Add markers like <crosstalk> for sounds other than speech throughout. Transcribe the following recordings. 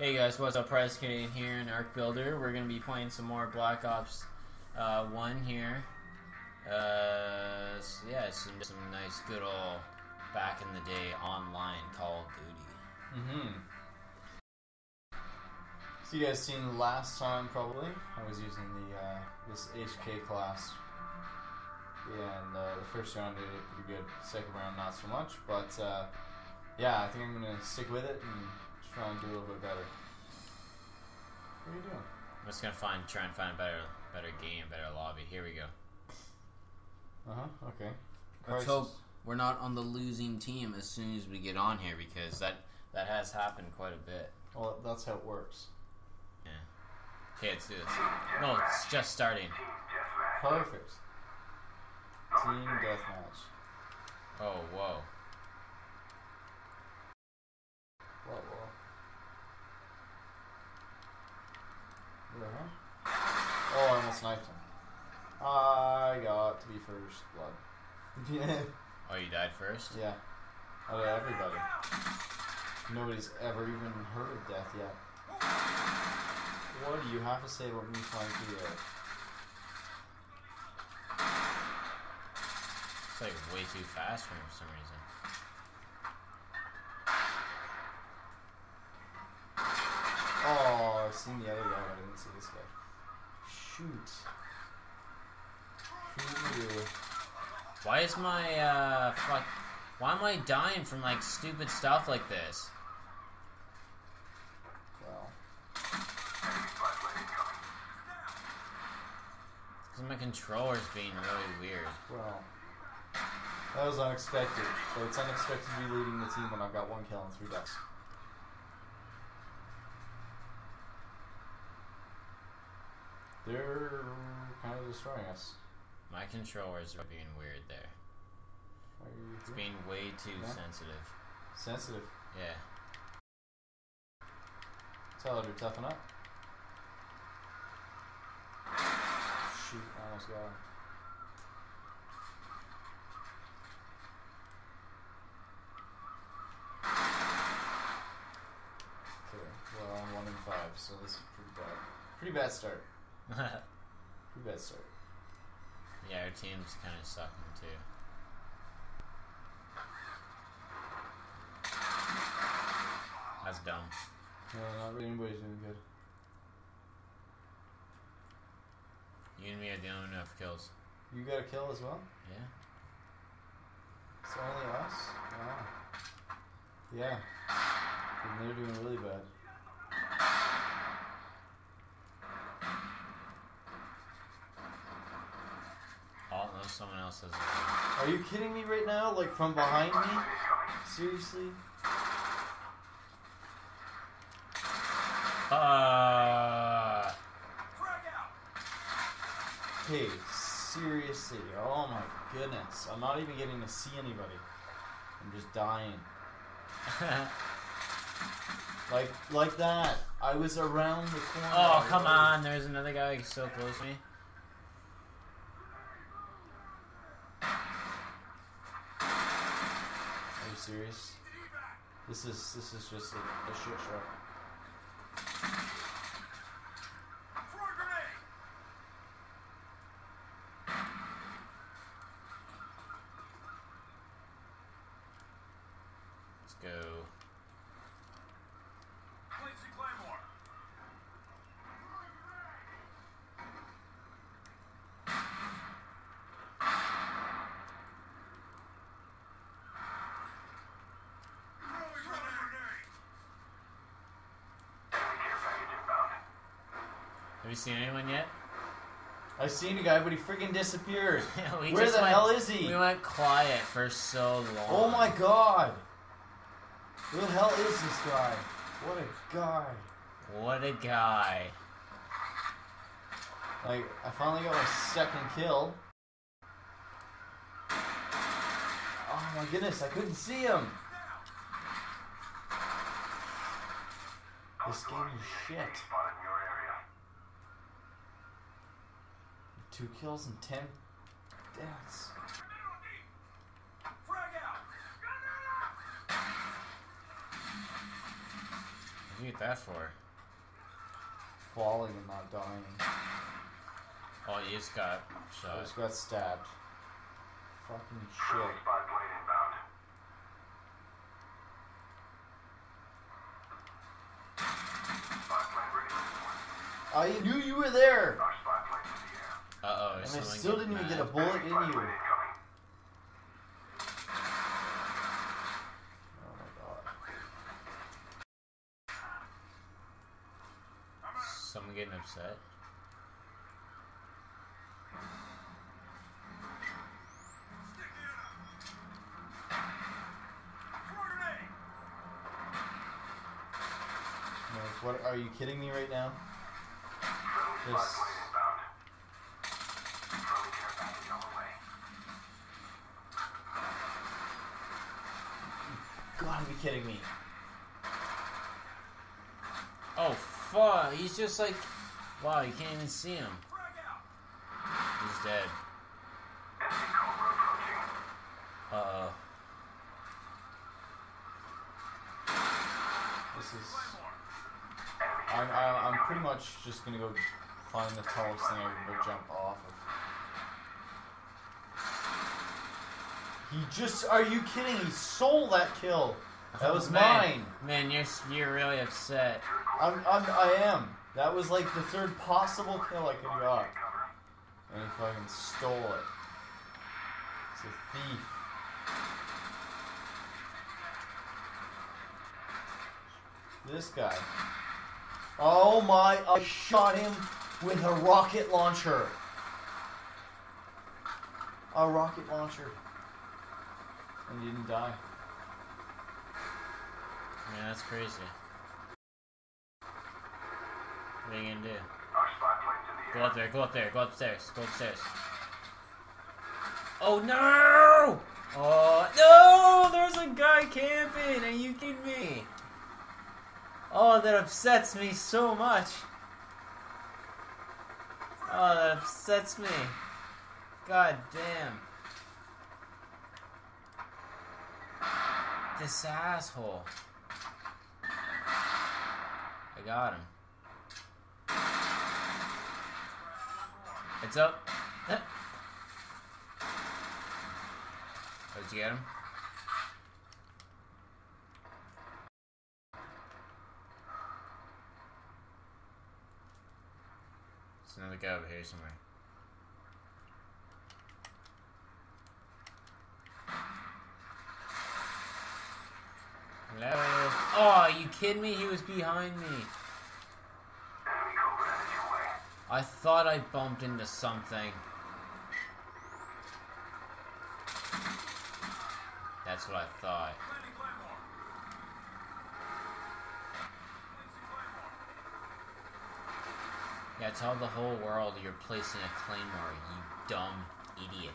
Hey guys, what's up? Prized Canadian here in ARCBuilder. We're gonna be playing some more Black Ops uh, One here. Uh, so yeah, some some nice good old back in the day online Call of Duty. Mm-hmm. So you guys seen last time probably? I was using the uh, this HK class. Yeah, and uh, the first round did pretty good. Second round not so much, but uh, yeah, I think I'm gonna stick with it and try and do a little bit better. What are you doing? I'm just gonna find try and find a better better game, better lobby. Here we go. Uh huh. Okay. Let's hope we're not on the losing team as soon as we get on here because that that has happened quite a bit. Well, that's how it works. Yeah. Okay, let's do this. No, it's just starting. Perfect. Team deathmatch. Oh, whoa. Whoa, whoa. Yeah. Oh, I almost knifed him. I got to be first blood. yeah. <laughs> Oh, you died first? Yeah. Out of everybody. Nobody's ever even heard of death yet. What do you have to say about me flying through the air? It's like way too fast for some reason. Oh, I've seen the other guy, but I didn't see this guy. Shoot. Shoot. Why is my, uh, fuck. Why am I dying from, like, stupid stuff like this? Well, Because my controller's being really weird. well. That was unexpected. So it's unexpected to be leading the team when I've got one kill and three deaths. They're kind of destroying us. My controllers are being weird there. Why are you It's here? being way too Yeah. sensitive. sensitive. Yeah. Tell her to toughen up. Shoot, I almost got him. Okay, well I'm one in five, so this is pretty bad. Pretty bad start. Pretty bad start. yeah, our team's kind of sucking too. That's dumb. No, not really anybody's doing good. You and me are the only enough kills. You got a kill as well? Yeah. It's only us? Wow. Yeah. And they're doing really bad. Oh, no, someone else has Are you kidding me right now? Like from behind me? Seriously? Uh, Hey, seriously. Oh my goodness. I'm not even getting to see anybody. I'm just dying. <laughs> Like like that. I was around the corner. oh, come on. There's another guy so close to me. Are you serious? This is this is just a, a shit show. Let's go. Have you seen anyone yet? <laughs> I seen a guy, but he freaking disappeared. <laughs> We Where the went- hell is he? We went quiet for so long. Oh my god! Who the hell is this guy? What a guy. What a guy. Like, I finally got my second kill. Oh my goodness, I couldn't see him! This game is shit. Two kills and ten deaths. What'd you get that for? Falling and not dying. Oh, you just got I just got stabbed. Fucking shit. spy plane inbound. Spy plane ready for deployment. I knew you were there! And I still didn't even get a bullet in you. Oh my god. Someone getting upset. Like, what? Are you kidding me right now? Friendly This- spy plane inbound. Friendly care package on the way. Gotta be kidding me. Oh fuck! He's just like, wow, you can't even see him. He's dead. Enemy Cobra approaching. Uh oh. This is. I'm, I'm, I'm pretty much just gonna go find the tallest thing I can go jump off of. He just. Are you kidding? He stole that kill! That oh, was man, mine! Man, you're you're really upset. I'm, I'm, I am. That was like the third possible kill I could have got. And he fucking stole it. It's a thief. This guy. Oh my, I shot him with a rocket launcher. A rocket launcher. He didn't die. Man, that's crazy. What are you gonna do? Go up there, go up there, go upstairs, go upstairs. Oh no! Oh no! There's a guy camping! Are you kidding me? Oh, that upsets me so much. Oh, that upsets me. God damn. This asshole. I got him. It's up. Did you get him? There's another guy over here somewhere. Oh, you kidding me? He was behind me. I thought I bumped into something. That's what I thought. Yeah, tell the whole world you're placing a claymore, you dumb idiot.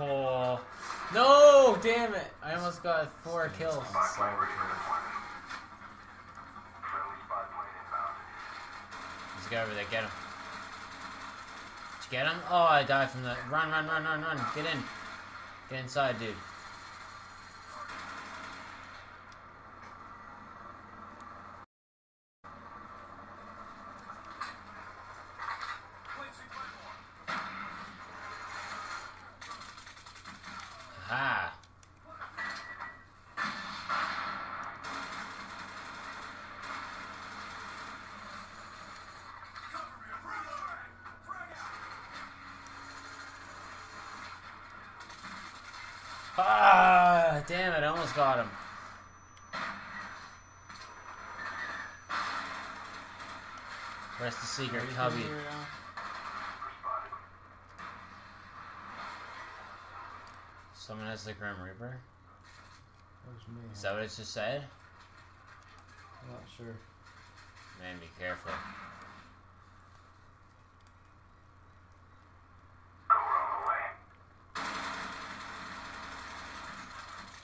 Oh, no! Damn it! I almost got four kills. A guy over there. Get him. Did you get him? Oh, I died from the. Run, run, run, run, run. Get in. Get inside, dude. Ha! Ah! Damn it! I almost got him. Where's the secret cubby? kidding me right now? Responded. Someone has the Grim Reaper. That was me. Is that what it just said? I'm not sure. Man, be careful. Cobra on the way.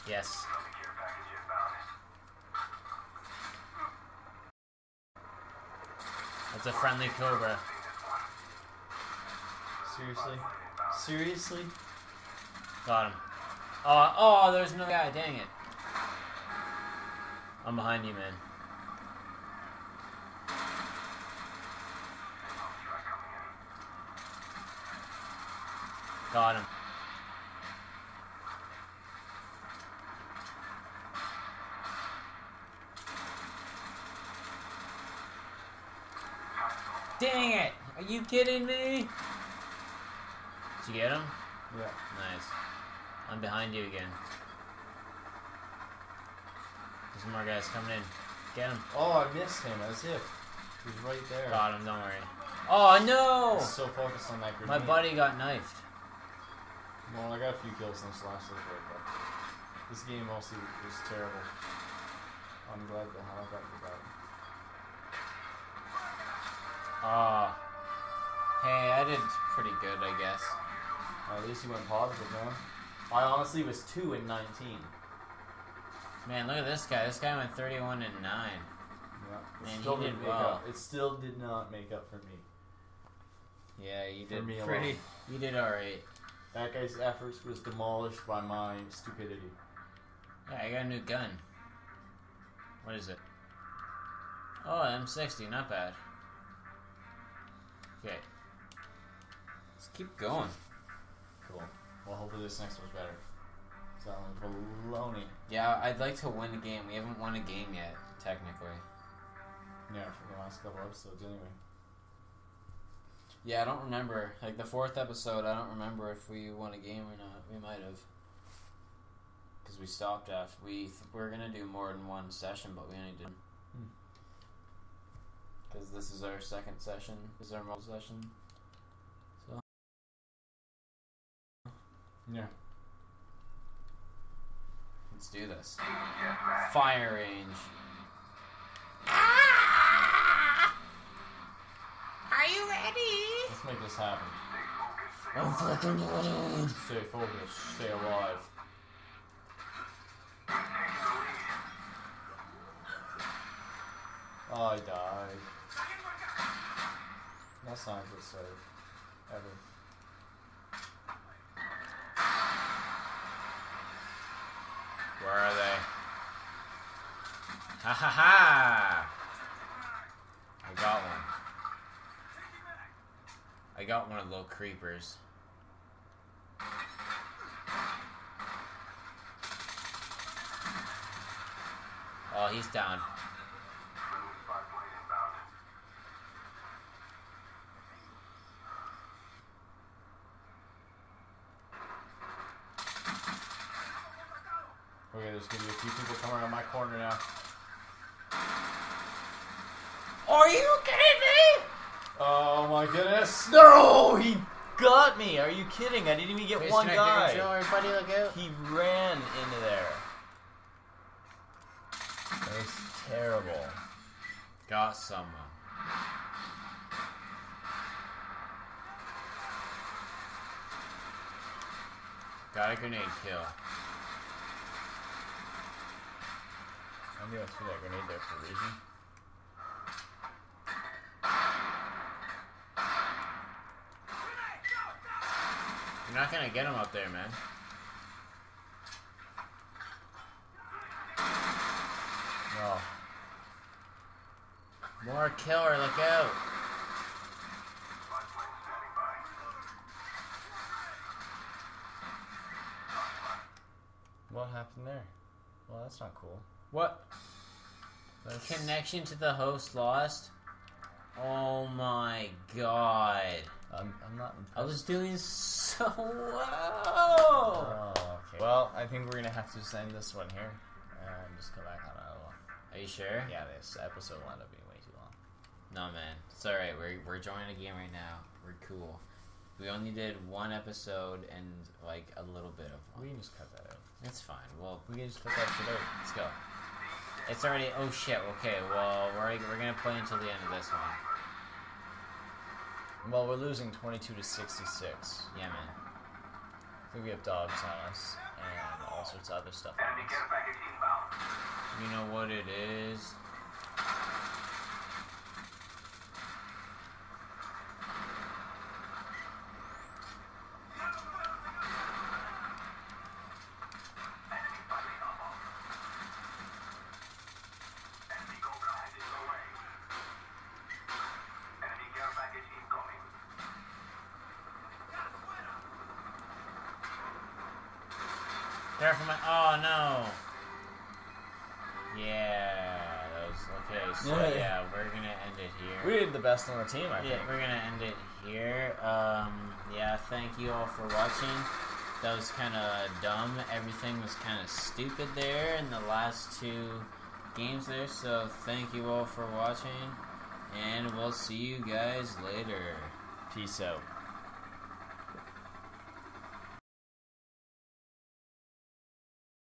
Yes. Friendly care package inbound. That's a friendly cobra. Seen this one. Seriously? Seriously? Got him. Oh, oh, there's no guy. Dang it. I'm behind you, man. Got him. Dang it! Are you kidding me? Did you get him? Yeah. Nice. I'm behind you again. There's more guys coming in. Get him. Oh, I missed him as if. He was right there. Got him, don't worry. Oh I no! was so focused on that grenade. My buddy got knifed. Well, I got a few kills in this last little bit, but this game mostly was terrible. I'm glad the hell I got the bad. Oh. Hey, I did pretty good, I guess. At least you went positive, man. I honestly was 2 and 19. Man, look at this guy. This guy went 31 and 9. Yeah. It Man, still he didn't make well. up. It still did not make up for me. Yeah, you For did me pretty. alone. <laughs> You did alright. That guy's efforts was demolished by my stupidity. Yeah, I got a new gun. What is it? Oh, M60, not bad. Okay. Let's keep going. Cool. Well, hopefully this next one's better. Sounds baloney. Yeah, I'd like to win a game. We haven't won a game yet, technically. Yeah, for the last couple episodes, anyway. Yeah, I don't remember. Like the fourth episode, I don't remember if we won a game or not. We might have. Because we stopped after. We, th- we are going to do more than one session, but we only did. Hmm. Because this is our second session. This is our most session. So. Yeah. Let's do this. Fire range. Are you ready? Let's make this happen. I'm fucking ready. Stay focused. Stay alive. Oh, I died. That's not a save. Ever. Where are they? Ha ha ha! I got one. I got one of little creepers. Oh, he's down. There's gonna be a few people coming around my corner now. Are you kidding me? Oh my goodness! No! He got me! Are you kidding? I didn't even get Face one connect, guy. control, Everybody look out. He ran into there. That was terrible. Got someone. Uh, got a grenade kill. I knew I threw that grenade there for a reason. You're not gonna get him up there, man. No. More killer, look out. What happened there? Well, that's not cool. What? That's Connection to the host lost? Oh my god. I'm, I'm not impressed. I was doing so <laughs> well. Oh, okay. Well, I think we're gonna have to just end this one here and just go back on another one. Are you sure? Yeah, this episode will end up being way too long. No, man. It's alright. We're, we're joining a game right now. We're cool. We only did one episode and like a little bit of We can just cut that out. It's fine. Well, We can just cut that shit out. let's go. It's already. Oh shit. Okay. Well, we're we're gonna play until the end of this one. Well, we're losing 22 to 66. Yeah, man. I think we have dogs on us and all sorts of other stuff on us. care package inbound. You know what it is. Careful, my. Oh no. Yeah, that was okay. So Yeah. yeah, we're gonna end it here. We did the best on the team, I Yeah, think. we're gonna end it here. Um, yeah, thank you all for watching. That was kind of dumb. Everything was kind of stupid there in the last two games there. So thank you all for watching, and we'll see you guys later. Peace out.